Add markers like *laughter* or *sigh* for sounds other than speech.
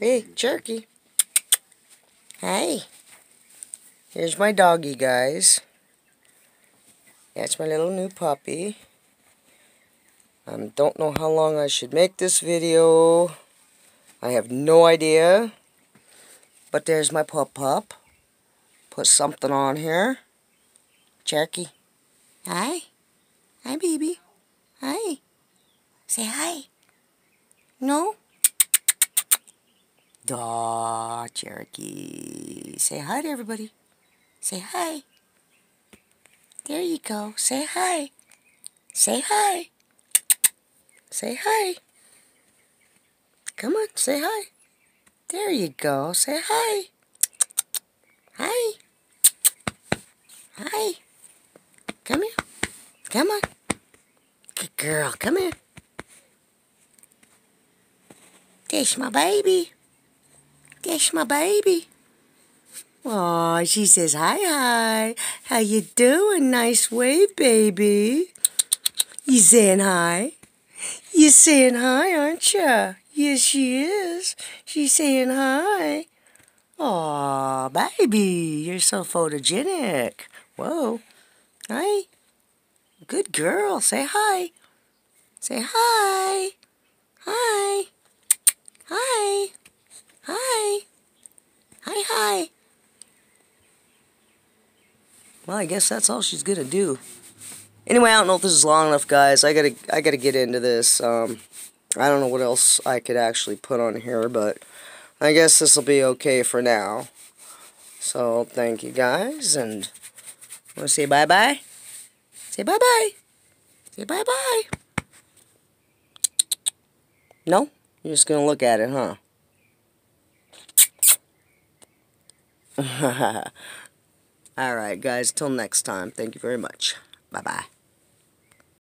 Hey, Jerky. Hey. Here's my doggy, guys. That's my little new puppy. Um, don't know how long I should make this video. I have no idea. But there's my pup-pup. Put something on here. Jerky. Hi. Hi, baby. Hi. Say hi. No? Daw, Cherokee. Say hi to everybody. Say hi. There you go. Say hi. Say hi. Say hi. Come on, say hi. There you go. Say hi. Hi. Hi. Come here. Come on. Good girl. Come here. There's my baby. There's my baby. Oh, she says, hi, hi. How you doing? Nice wave, baby. You saying hi? You saying hi, aren't you? Yes, she is. She's saying hi. Aw, baby, you're so photogenic. Whoa. Hi. Good girl. Say hi. Say hi. Hi. Hi. Hi. Hi. Well, I guess that's all she's gonna do. Anyway, I don't know if this is long enough, guys. I gotta, I gotta get into this. Um, I don't know what else I could actually put on here, but I guess this will be okay for now. So, thank you, guys, and want to say bye-bye? Say bye-bye. Say bye-bye. No? You're just gonna look at it, huh? *laughs* Alright, guys. Till next time. Thank you very much. Bye-bye.